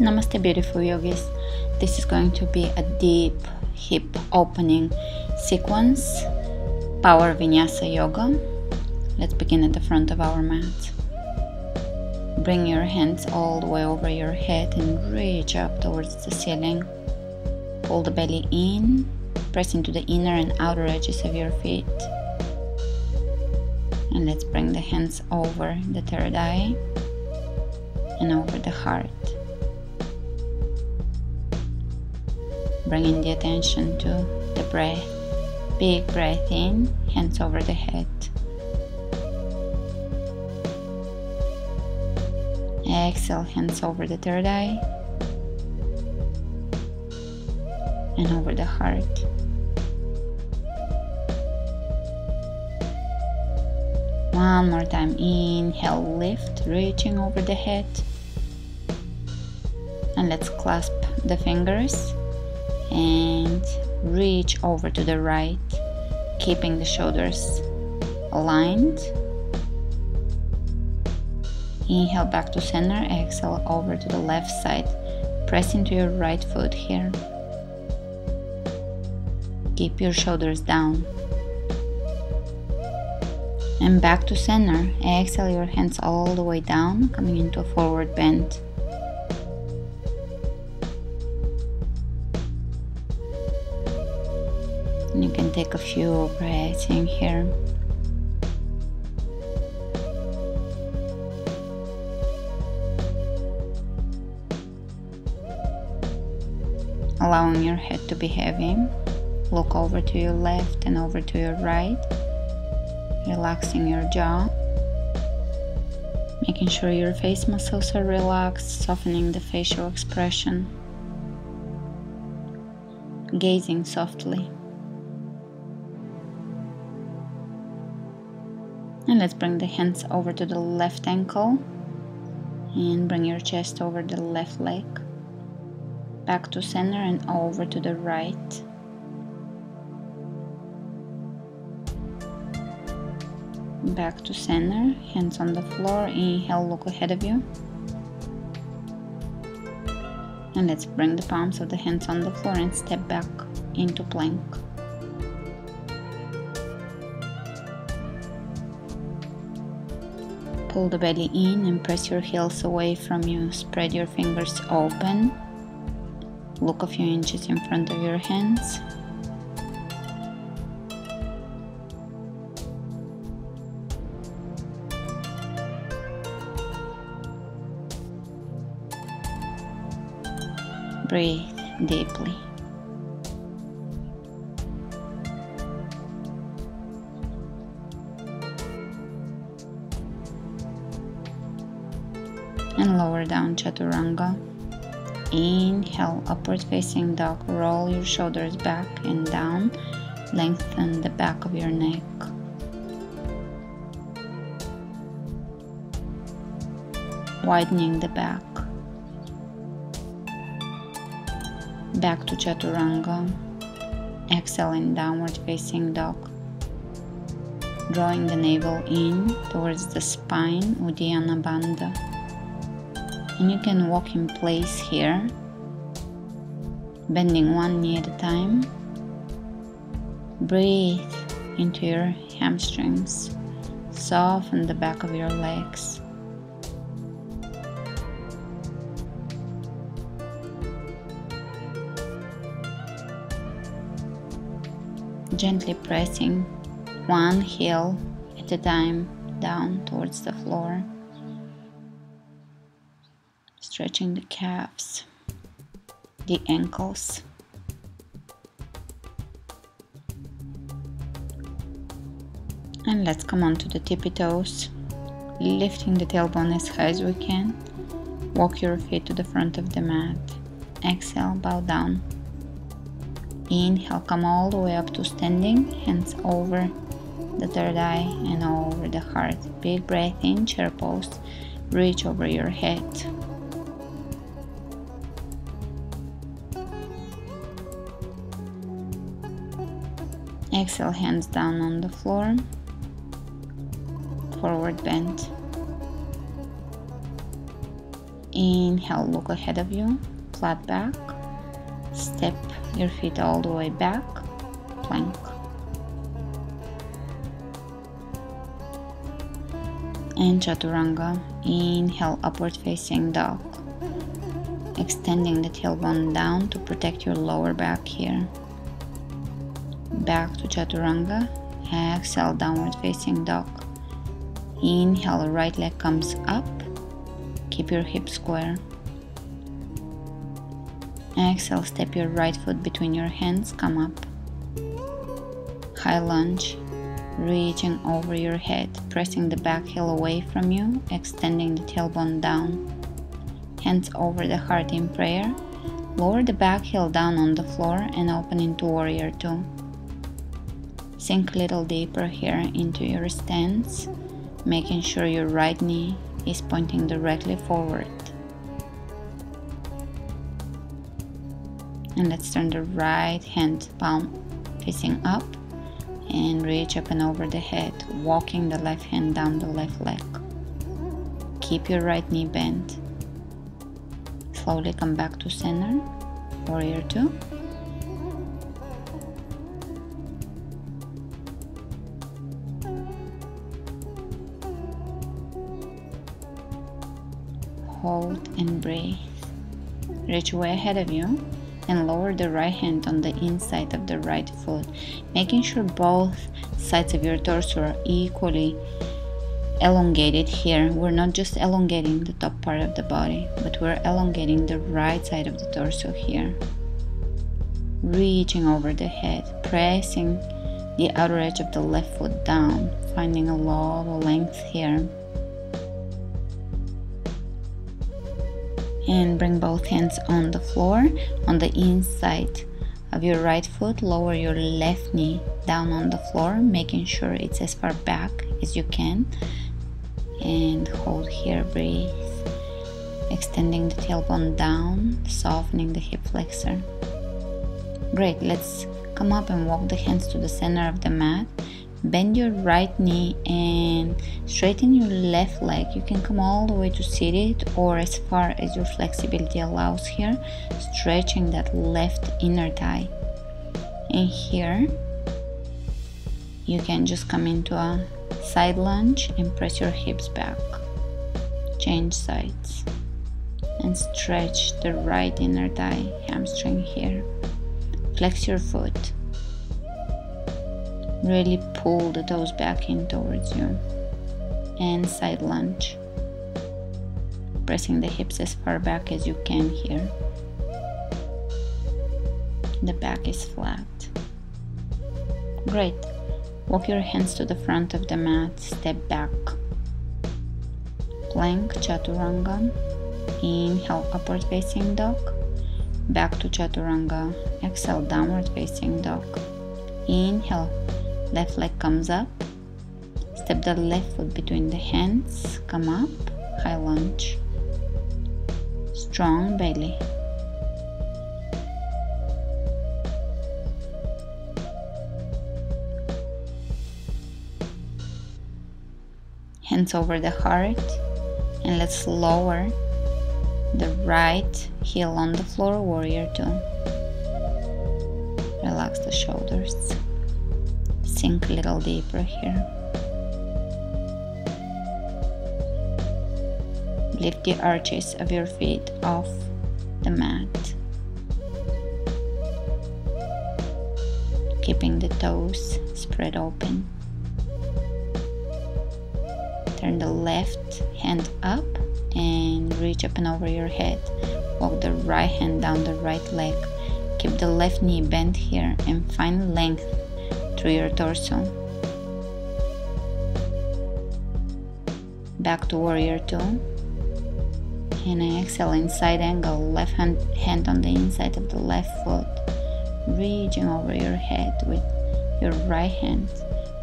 Namaste, beautiful yogis. This is going to be a deep hip opening sequence, Power Vinyasa Yoga. Let's begin at the front of our mat. Bring your hands all the way over your head and reach up towards the ceiling. Pull the belly in, press into the inner and outer edges of your feet. And let's bring the hands over the third eye and over the heart. Bringing the attention to the breath. Big breath in, hands over the head. Exhale, hands over the third eye and over the heart. One more time. Inhale, lift, reaching over the head. And let's clasp the fingers and reach over to the right, keeping the shoulders aligned. Inhale back to center, exhale over to the left side. Press into your right foot here. Keep your shoulders down. And back to center. Exhale your hands all the way down, coming into a forward bend. Take a few breaths in here. Allowing your head to be heavy. Look over to your left and over to your right. Relaxing your jaw. Making sure your face muscles are relaxed, softening the facial expression. Gazing softly. And let's bring the hands over to the left ankle and bring your chest over the left leg. Back to center and over to the right. Back to center, hands on the floor. Inhale, look ahead of you. And let's bring the palms of the hands on the floor and step back into plank. Pull the belly in and press your heels away from you. Spread your fingers open. Look a few inches in front of your hands. Breathe deeply. Down chaturanga. Inhale, upward facing dog. Roll your shoulders back and down. Lengthen the back of your neck. Widening the back. Back to chaturanga. Exhaling, downward facing dog. Drawing the navel in towards the spine, Uddiyana Bandha and you can walk in place here bending one knee at a time. Breathe into your hamstrings soften the back of your legs. Gently pressing one heel at a time down towards the floor stretching the calves, the ankles. And let's come on to the tippy toes, lifting the tailbone as high as we can. Walk your feet to the front of the mat. Exhale, bow down. Inhale, come all the way up to standing, hands over the third eye and over the heart. Big breath in, chair pose. Reach over your head. Exhale, hands down on the floor. Forward bend. Inhale, look ahead of you, flat back. Step your feet all the way back, plank. And Chaturanga. Inhale, upward facing dog. Extending the tailbone down to protect your lower back here. Back to Chaturanga. Exhale, downward facing dog. Inhale, right leg comes up. Keep your hips square. Exhale, step your right foot between your hands, come up. High lunge, reaching over your head, pressing the back heel away from you, extending the tailbone down. Hands over the heart in prayer. Lower the back heel down on the floor and open into warrior two. Sink a little deeper here into your stance, making sure your right knee is pointing directly forward. And let's turn the right hand palm facing up and reach up and over the head, walking the left hand down the left leg. Keep your right knee bent. Slowly come back to center, warrior two. Hold and breathe. Reach way ahead of you and lower the right hand on the inside of the right foot, making sure both sides of your torso are equally elongated here. We're not just elongating the top part of the body, but we're elongating the right side of the torso here. Reaching over the head, pressing the outer edge of the left foot down, finding a lot of length here. And bring both hands on the floor on the inside of your right foot lower your left knee down on the floor making sure it's as far back as you can. And hold here breathe. Extending the tailbone down softening the hip flexor. Great let's come up and walk the hands to the center of the mat bend your right knee and straighten your left leg. You can come all the way to seated or as far as your flexibility allows here stretching that left inner thigh. And here you can just come into a side lunge and press your hips back. Change sides and stretch the right inner thigh hamstring here. Flex your foot Really pull the toes back in towards you. And side lunge. Pressing the hips as far back as you can here. The back is flat. Great. Walk your hands to the front of the mat, step back. Plank Chaturanga. Inhale, upward facing dog. Back to Chaturanga. Exhale, downward facing dog. Inhale, left leg comes up. Step the left foot between the hands come up high lunge. Strong belly. Hands over the heart and let's lower the right heel on the floor warrior two. Relax the shoulders sink a little deeper here. Lift the arches of your feet off the mat. Keeping the toes spread open. Turn the left hand up and reach up and over your head. Walk the right hand down the right leg. Keep the left knee bent here and find length through your torso. Back to warrior two. And exhale inside angle, left hand, hand on the inside of the left foot, reaching over your head with your right hand,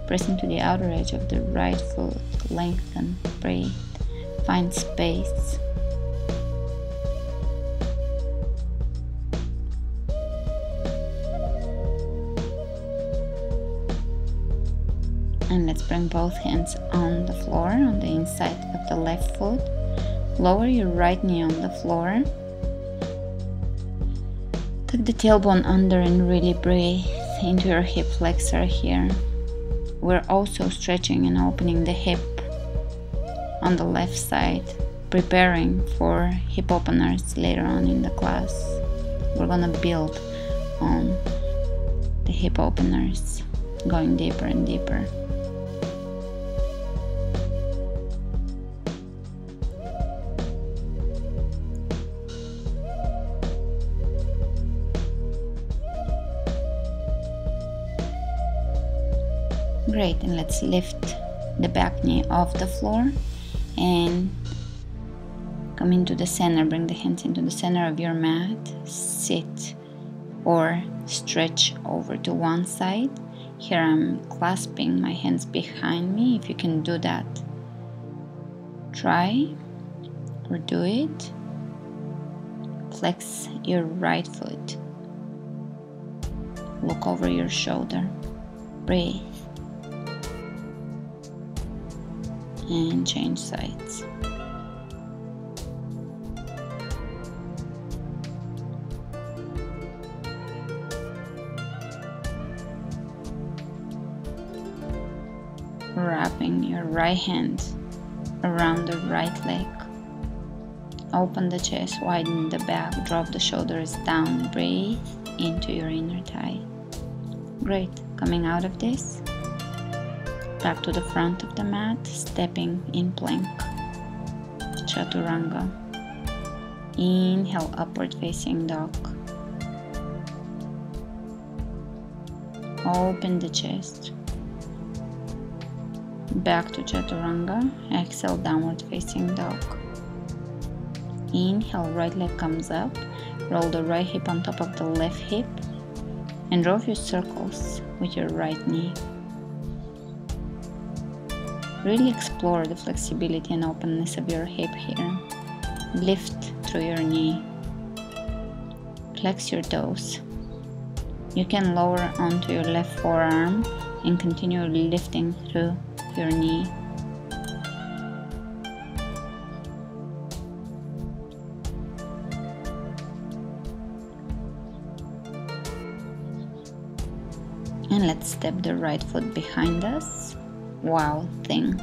pressing to the outer edge of the right foot, lengthen, breathe, find space. Bring both hands on the floor on the inside of the left foot Lower your right knee on the floor. Tuck the tailbone under and really breathe into your hip flexor here. We're also stretching and opening the hip on the left side, preparing for hip openers later on in the class. We're gonna build on the hip openers, going deeper and deeper. Great, and let's lift the back knee off the floor and come into the center. Bring the hands into the center of your mat. Sit or stretch over to one side. Here I'm clasping my hands behind me. If you can do that, try or do it. Flex your right foot. Look over your shoulder. Breathe. And change sides. Wrapping your right hand around the right leg. Open the chest, widen the back, drop the shoulders down, breathe into your inner thigh. Great. Coming out of this, back to the front of the mat, stepping in plank. Chaturanga. Inhale, upward facing dog. Open the chest. Back to Chaturanga. Exhale, downward facing dog. Inhale, right leg comes up. Roll the right hip on top of the left hip and draw a few circles with your right knee. Really explore the flexibility and openness of your hip here. Lift through your knee. Flex your toes. You can lower onto your left forearm and continue lifting through your knee. And let's step the right foot behind us wild thing.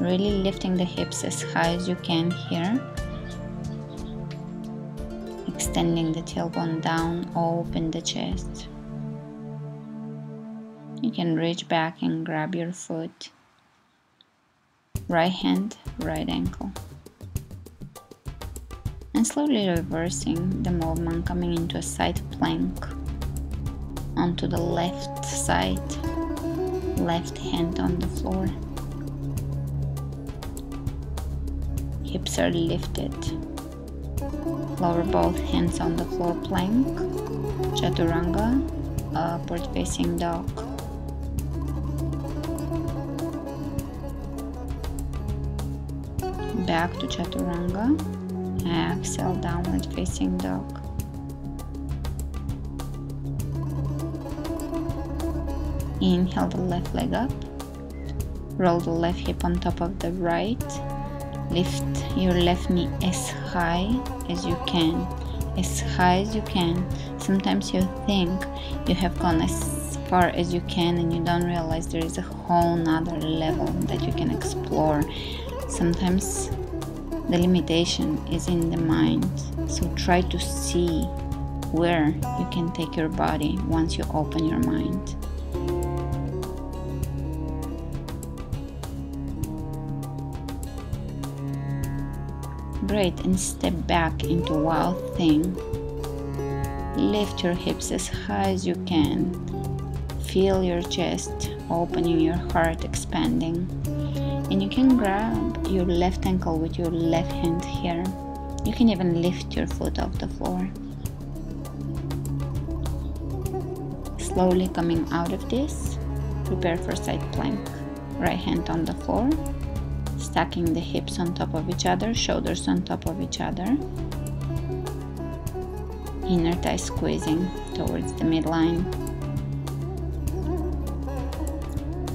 Really lifting the hips as high as you can here. Extending the tailbone down, open the chest. You can reach back and grab your foot. Right hand, right ankle. And slowly reversing the movement, coming into a side plank onto the left side, left hand on the floor. Hips are lifted. Lower both hands on the floor plank. Chaturanga, uh, upward facing dog. Back to Chaturanga. Exhale, downward facing dog. Inhale the left leg up. Roll the left hip on top of the right. Lift your left knee as high as you can. As high as you can. Sometimes you think you have gone as far as you can and you don't realize there is a whole nother level that you can explore. Sometimes the limitation is in the mind. So try to see where you can take your body once you open your mind. Great, and step back into wild thing. Lift your hips as high as you can. Feel your chest opening, your heart expanding. And you can grab your left ankle with your left hand here. You can even lift your foot off the floor. Slowly coming out of this, prepare for side plank. Right hand on the floor, stacking the hips on top of each other, shoulders on top of each other. Inner thigh squeezing towards the midline.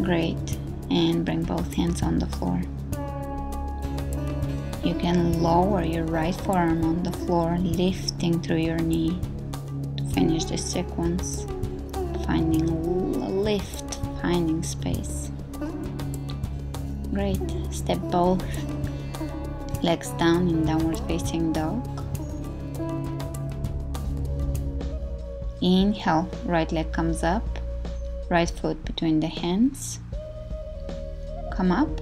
Great. And bring both hands on the floor. you can lower your right forearm on the floor, lifting through your knee to finish this sequence, finding a lift, finding space. Great. Step both legs down in downward facing dog. Inhale, right leg comes up, right foot between the hands. Come up,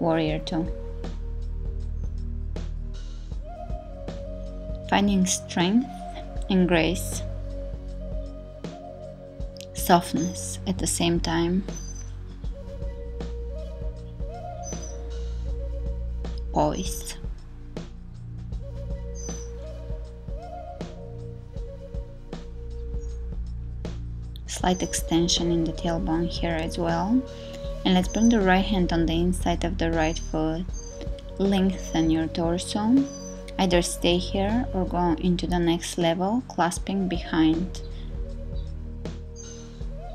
warrior two. Finding strength and grace, softness at the same time. Poise. slight extension in the tailbone here as well. And let's bring the right hand on the inside of the right foot. Lengthen your torso. Either stay here or go into the next level, clasping behind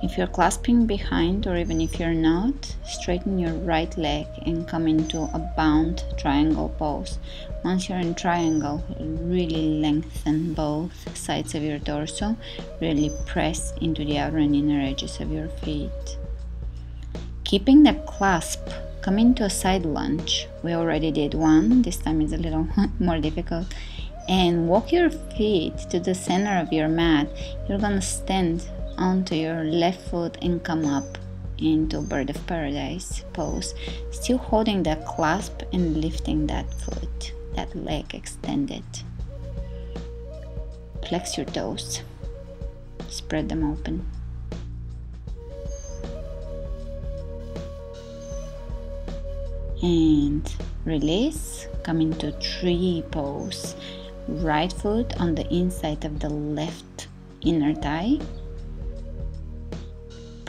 if you're clasping behind or even if you're not, straighten your right leg and come into a bound triangle pose. Once you're in triangle, really lengthen both sides of your torso, really press into the outer and inner edges of your feet. Keeping the clasp, come into a side lunge. We already did one, this time it's a little more difficult. And walk your feet to the center of your mat. You're gonna stand onto your left foot and come up into bird of paradise pose still holding that clasp and lifting that foot that leg extended. Flex your toes. Spread them open. And release. Come into tree pose. Right foot on the inside of the left inner thigh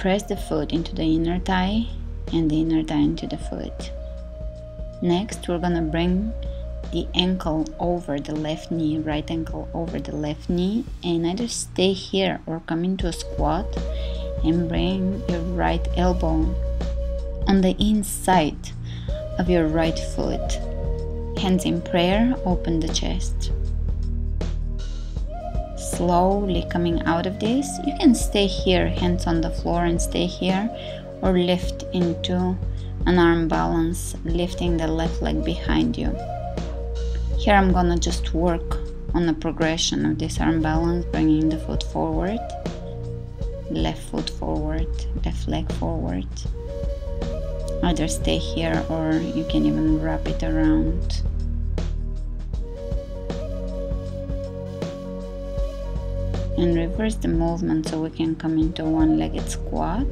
Press the foot into the inner thigh and the inner thigh into the foot. Next, we're gonna bring the ankle over the left knee, right ankle over the left knee, and either stay here or come into a squat and bring your right elbow on the inside of your right foot. Hands in prayer, open the chest slowly coming out of this. You can stay here, hands on the floor, and stay here, or lift into an arm balance, lifting the left leg behind you. Here I'm gonna just work on the progression of this arm balance, bringing the foot forward, left foot forward, left leg forward. Either stay here or you can even wrap it around and reverse the movement so we can come into one-legged squat.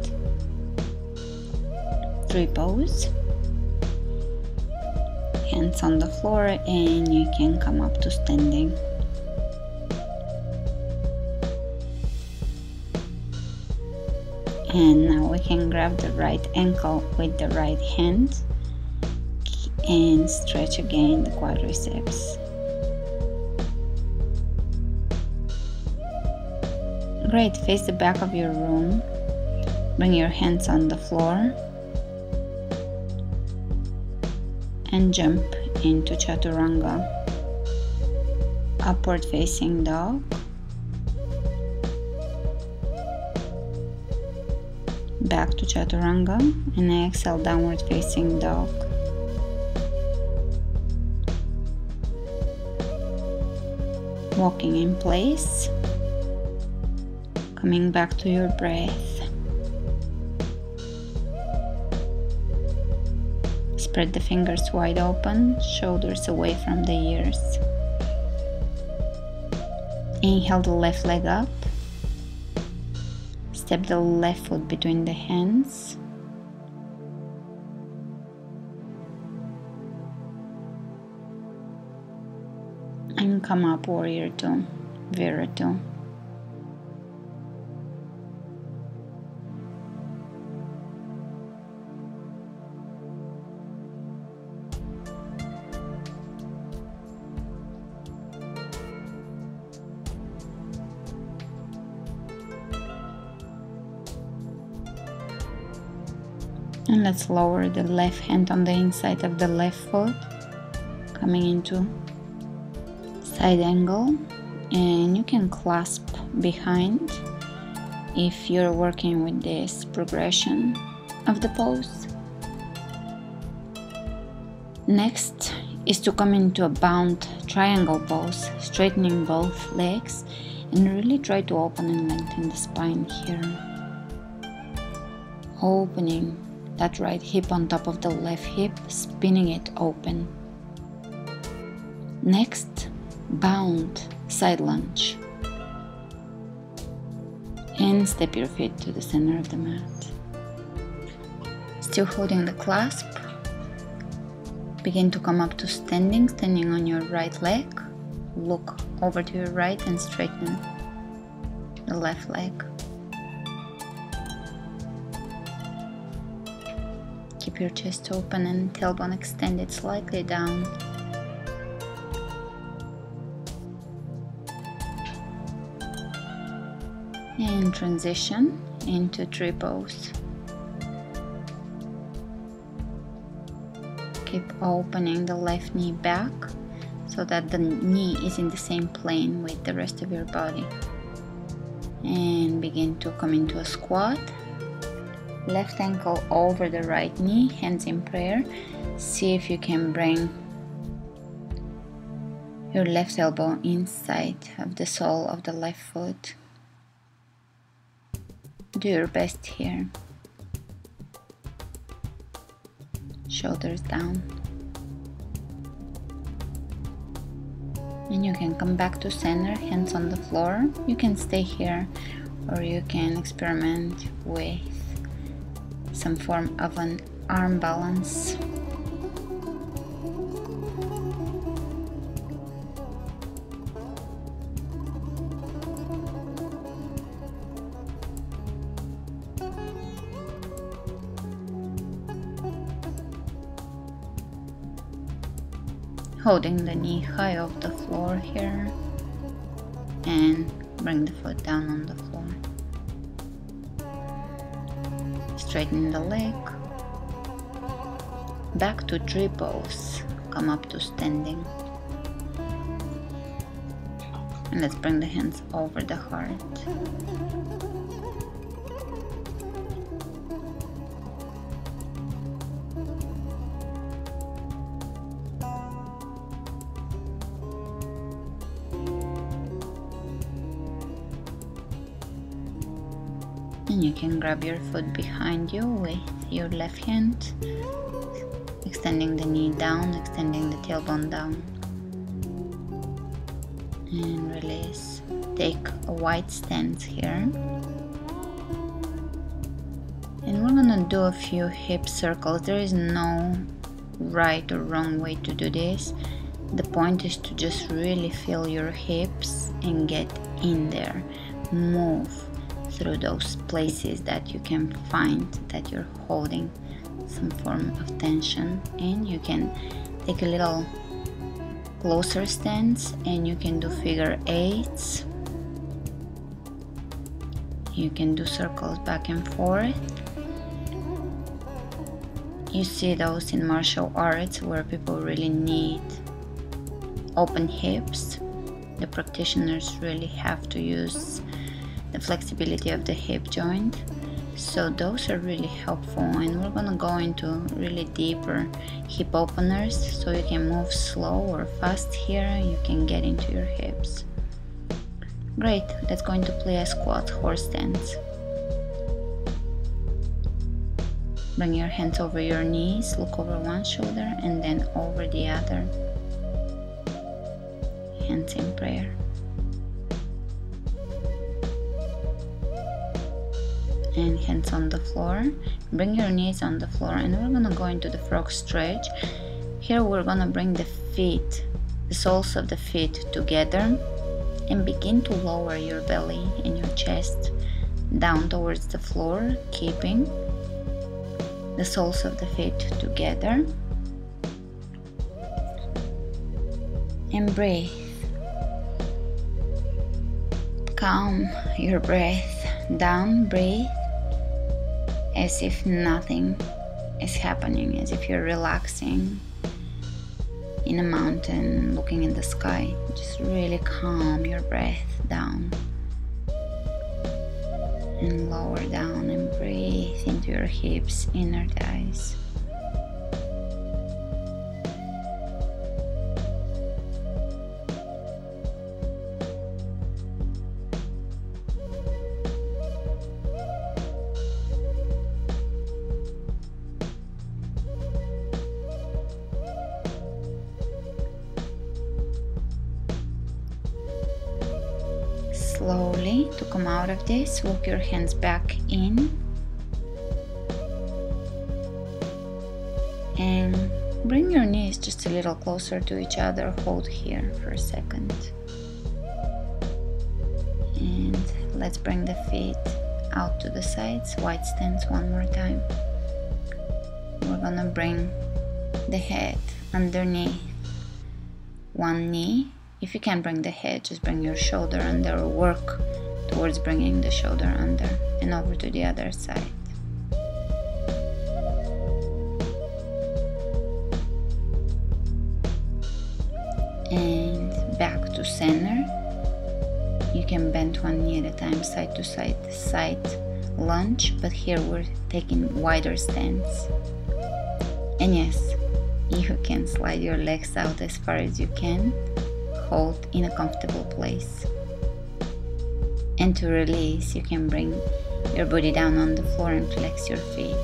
Tree pose. Hands on the floor and you can come up to standing. And now we can grab the right ankle with the right hand and stretch again the quadriceps Great, face the back of your room. Bring your hands on the floor. And jump into Chaturanga. Upward facing dog. Back to Chaturanga and exhale downward facing dog. Walking in place coming back to your breath. Spread the fingers wide open, shoulders away from the ears. Inhale the left leg up. Step the left foot between the hands. And come up, warrior two, Viratu. And let's lower the left hand on the inside of the left foot coming into side angle and you can clasp behind if you're working with this progression of the pose. Next is to come into a bound triangle pose, straightening both legs and really try to open and lengthen the spine here. Opening that right hip on top of the left hip, spinning it open. Next, bound side lunge. And step your feet to the center of the mat. Still holding the clasp. Begin to come up to standing, standing on your right leg. Look over to your right and straighten the left leg. Your chest open and tailbone extended slightly down. And transition into tree pose. Keep opening the left knee back so that the knee is in the same plane with the rest of your body. And begin to come into a squat left ankle over the right knee, hands in prayer. See if you can bring your left elbow inside of the sole of the left foot. Do your best here. Shoulders down. And you can come back to center, hands on the floor. You can stay here or you can experiment with some form of an arm balance. Holding the knee high off the floor here and bring the foot down on the floor straighten the leg. Back to tree pose come up to standing. And let's bring the hands over the heart can grab your foot behind you with your left hand extending the knee down extending the tailbone down. And release. Take a wide stance here. And we're gonna do a few hip circles. There is no right or wrong way to do this. The point is to just really feel your hips and get in there. Move through those places that you can find that you're holding some form of tension and you can take a little closer stance and you can do figure eights. You can do circles back and forth. You see those in martial arts where people really need open hips. The practitioners really have to use the flexibility of the hip joint. So those are really helpful. And we're gonna go into really deeper hip openers. So you can move slow or fast here. You can get into your hips. Great. Let's go into plié squat horse stance. Bring your hands over your knees look over one shoulder and then over the other. Hands in prayer and hands on the floor. Bring your knees on the floor and we're gonna go into the frog stretch. Here we're gonna bring the feet the soles of the feet together and begin to lower your belly and your chest down towards the floor keeping the soles of the feet together. And breathe. Calm your breath down. Breathe as if nothing is happening, as if you're relaxing in a mountain looking in the sky. Just really calm your breath down and lower down and breathe into your hips, inner thighs. This. Walk your hands back in. And bring your knees just a little closer to each other. Hold here for a second. And let's bring the feet out to the sides. Wide stance one more time. We're gonna bring the head underneath. One knee. If you can't bring the head, just bring your shoulder under. Or work towards bringing the shoulder under and over to the other side. And back to center. You can bend one knee at a time, side to side, side lunge, but here we're taking wider stance. And yes, you can slide your legs out as far as you can hold in a comfortable place. And to release, you can bring your body down on the floor and flex your feet.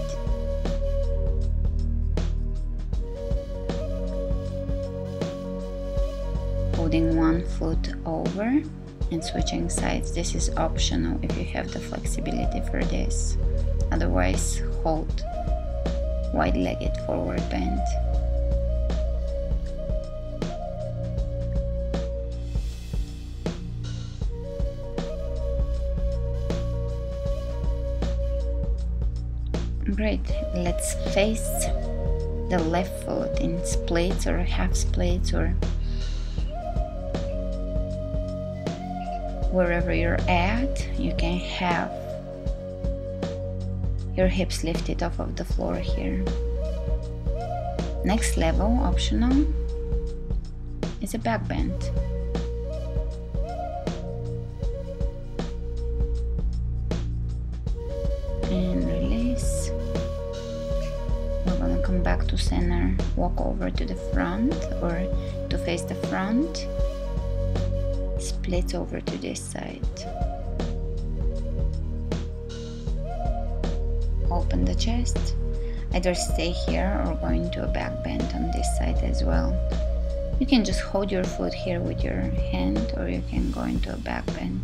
Holding one foot over and switching sides. This is optional if you have the flexibility for this. Otherwise, hold wide legged forward bend. Great, let's face the left foot in splits or half splits or wherever you're at. You can have your hips lifted off of the floor here. Next level, optional, is a back bend. To center, walk over to the front or to face the front, split over to this side. Open the chest, either stay here or go into a back bend on this side as well. You can just hold your foot here with your hand or you can go into a back bend.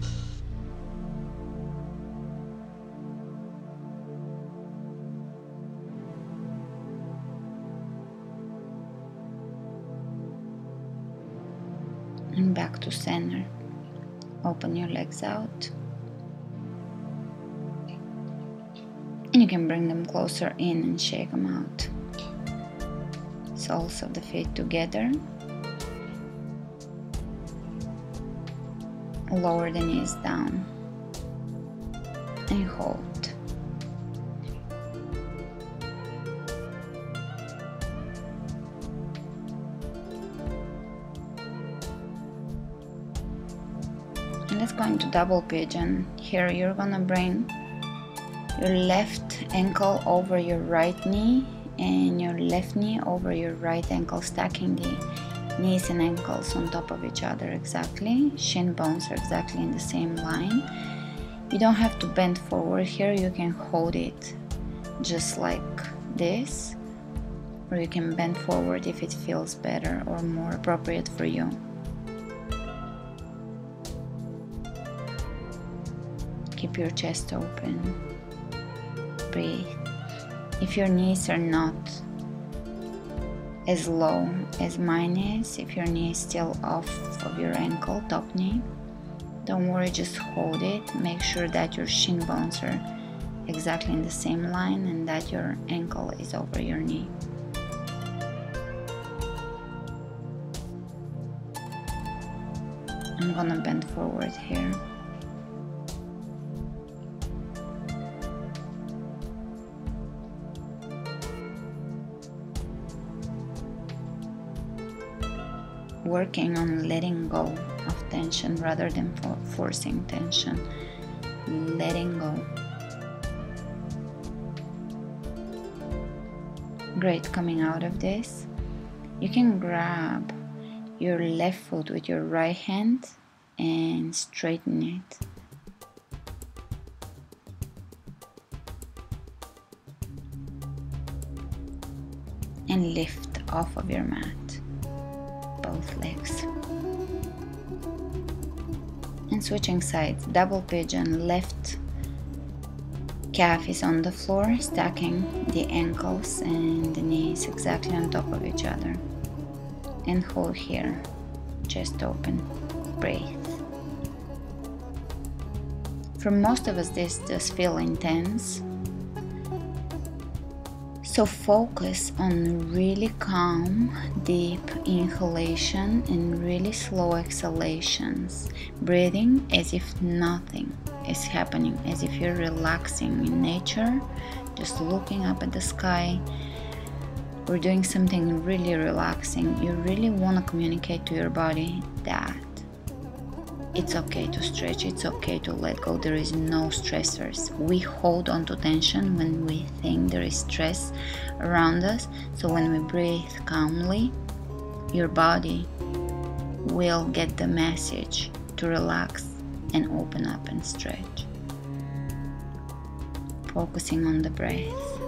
Open your legs out. And you can bring them closer in and shake them out. Soles of the feet together. Lower the knees down and hold. Into double pigeon here you're gonna bring your left ankle over your right knee and your left knee over your right ankle stacking the knees and ankles on top of each other exactly. Shin bones are exactly in the same line. You don't have to bend forward here you can hold it just like this or you can bend forward if it feels better or more appropriate for you keep your chest open. Breathe. If your knees are not as low as mine is, if your knee is still off of your ankle, top knee, don't worry, just hold it. Make sure that your shin bones are exactly in the same line and that your ankle is over your knee. I'm gonna bend forward here. Working on letting go of tension rather than for forcing tension. Letting go. Great, coming out of this, you can grab your left foot with your right hand and straighten it. And lift off of your mat, both legs. And switching sides, double pigeon, left calf is on the floor, stacking the ankles and the knees exactly on top of each other. And hold here, chest open, breathe. For most of us, this does feel intense. So focus on really calm, deep inhalation and really slow exhalations, breathing as if nothing is happening, as if you're relaxing in nature, just looking up at the sky. We're doing something really relaxing. You really want to communicate to your body that it's okay to stretch, it's okay to let go. There is no stressors. We hold on to tension when we think there is stress around us. So when we breathe calmly, your body will get the message to relax and open up and stretch. Focusing on the breath.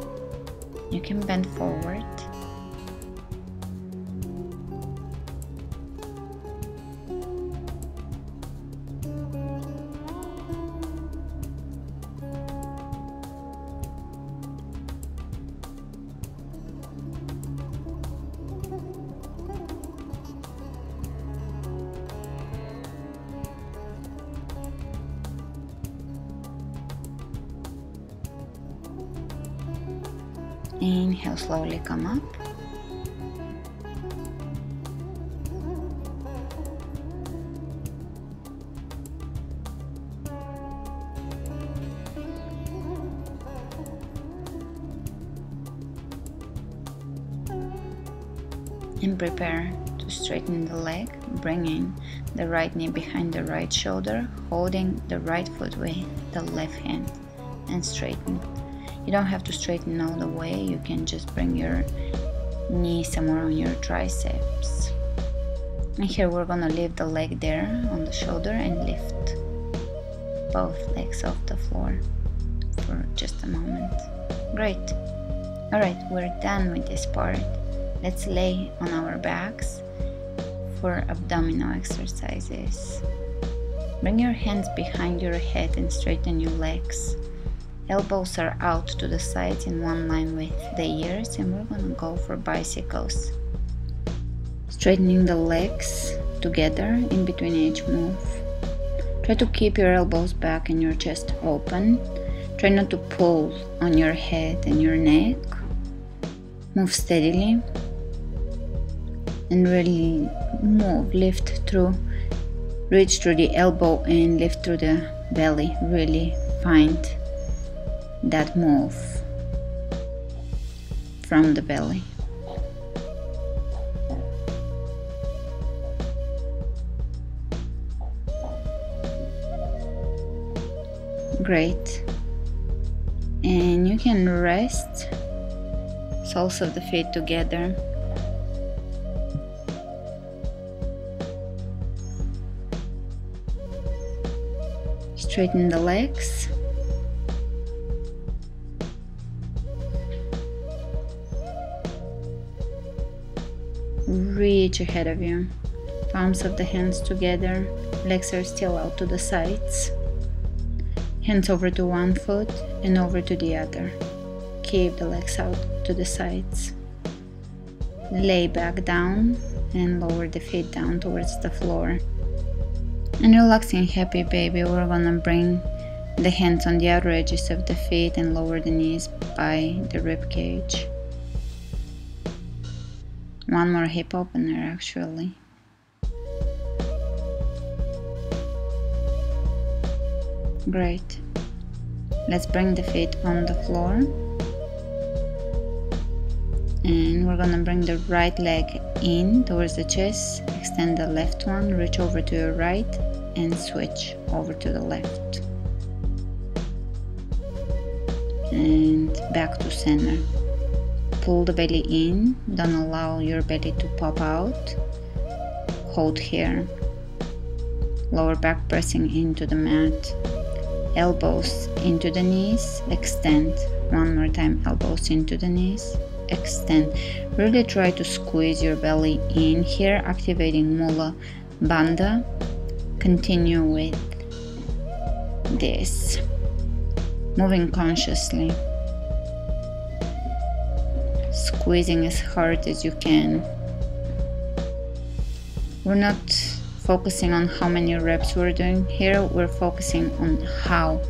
You can bend forward come up. And prepare to straighten the leg, bringing the right knee behind the right shoulder, holding the right foot with the left hand and straighten you don't have to straighten all the way. You can just bring your knee somewhere on your triceps. And here we're gonna leave the leg there on the shoulder and lift both legs off the floor for just a moment. Great. All right we're done with this part. Let's lay on our backs for abdominal exercises. Bring your hands behind your head and straighten your legs Elbows are out to the sides in one line with the ears and we're gonna go for bicycles. Straightening the legs together in between each move. Try to keep your elbows back and your chest open. Try not to pull on your head and your neck. Move steadily and really move, lift through, reach through the elbow and lift through the belly. Really find that move from the belly. Great. And you can rest soles of the feet together. Straighten the legs. Reach ahead of you. Palms of the hands together, legs are still out to the sides. Hands over to one foot and over to the other. Keep the legs out to the sides. Lay back down and lower the feet down towards the floor. And relaxing happy baby, we're gonna bring the hands on the outer edges of the feet and lower the knees by the rib cage. One more hip opener actually. Great. Let's bring the feet on the floor and we're gonna bring the right leg in towards the chest extend the left one reach over to your right and switch over to the left and back to center pull the belly in. Don't allow your belly to pop out. Hold here. Lower back pressing into the mat. Elbows into the knees. Extend. One more time. Elbows into the knees. Extend. Really try to squeeze your belly in here activating mula bandha continue with this. Moving consciously squeezing as hard as you can. We're not focusing on how many reps we're doing here we're focusing on how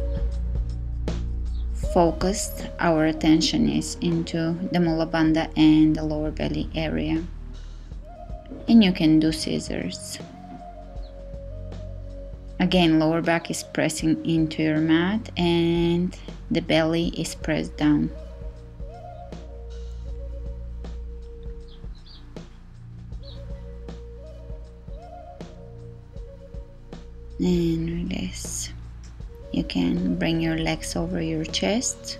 focused our attention is into the mula bandha and the lower belly area. And you can do scissors. Again lower back is pressing into your mat and the belly is pressed down and release. You can bring your legs over your chest.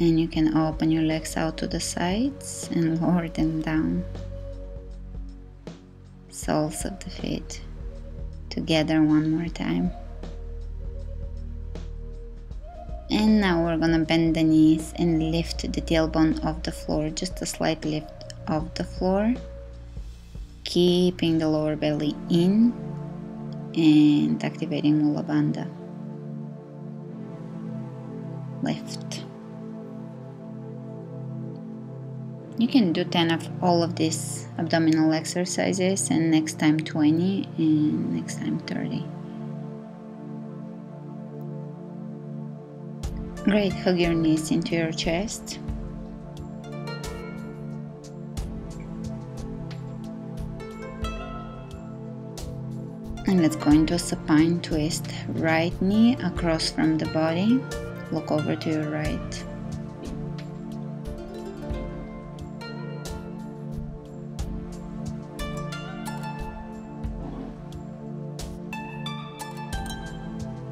And you can open your legs out to the sides and lower them down. Soles of the feet. Together one more time. And now we're gonna bend the knees and lift the tailbone off the floor just a slight lift off the floor keeping the lower belly in and activating Mula Bandha. Lift. You can do 10 of all of these abdominal exercises and next time 20 and next time 30. Great, hug your knees into your chest. And let's go into a supine twist. Right knee across from the body. Look over to your right.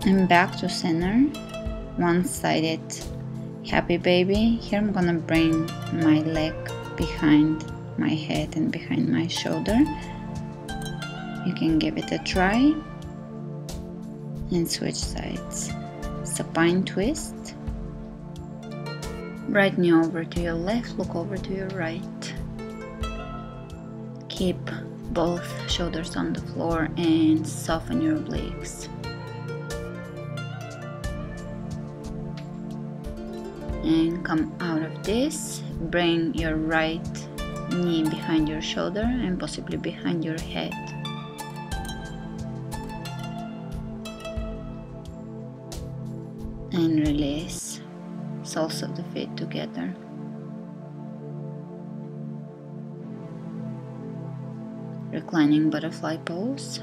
And back to center. One-sided. Happy baby. Here I'm gonna bring my leg behind my head and behind my shoulder you can give it a try and switch sides. Supine twist. Right knee over to your left look over to your right. Keep both shoulders on the floor and soften your obliques and come out of this. Bring your right knee behind your shoulder and possibly behind your head and release soles of the feet together. Reclining butterfly pose.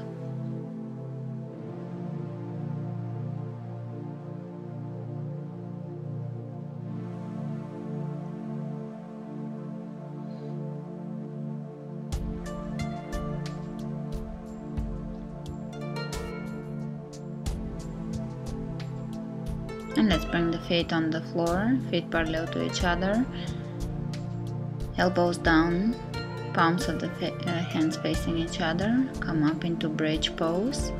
Feet on the floor feet parallel to each other elbows down palms of the uh, hands facing each other come up into bridge pose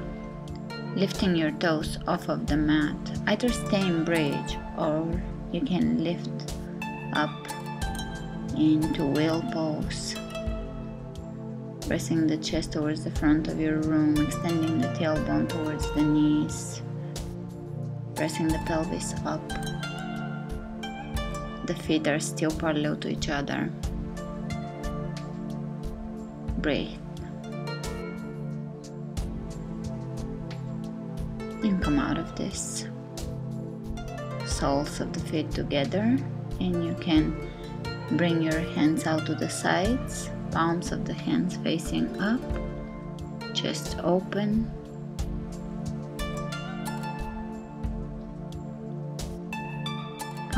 lifting your toes off of the mat. Either stay in bridge or you can lift up into wheel pose. Pressing the chest towards the front of your room extending the tailbone towards the knees pressing the pelvis up. The feet are still parallel to each other. Breathe. And come out of this. Soles of the feet together, and you can bring your hands out to the sides, palms of the hands facing up, chest open,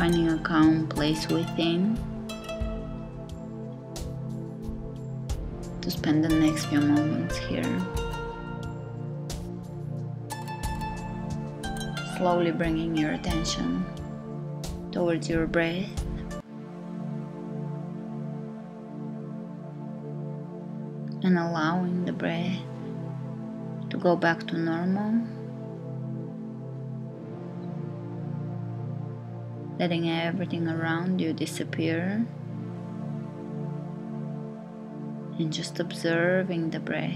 Finding a calm place within to spend the next few moments here. Slowly bringing your attention towards your breath. And allowing the breath to go back to normal. Letting everything around you disappear. And just observing the breath.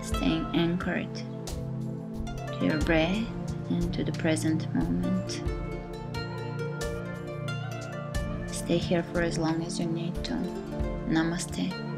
Staying anchored to your breath and to the present moment. Stay here for as long as you need to. Namaste.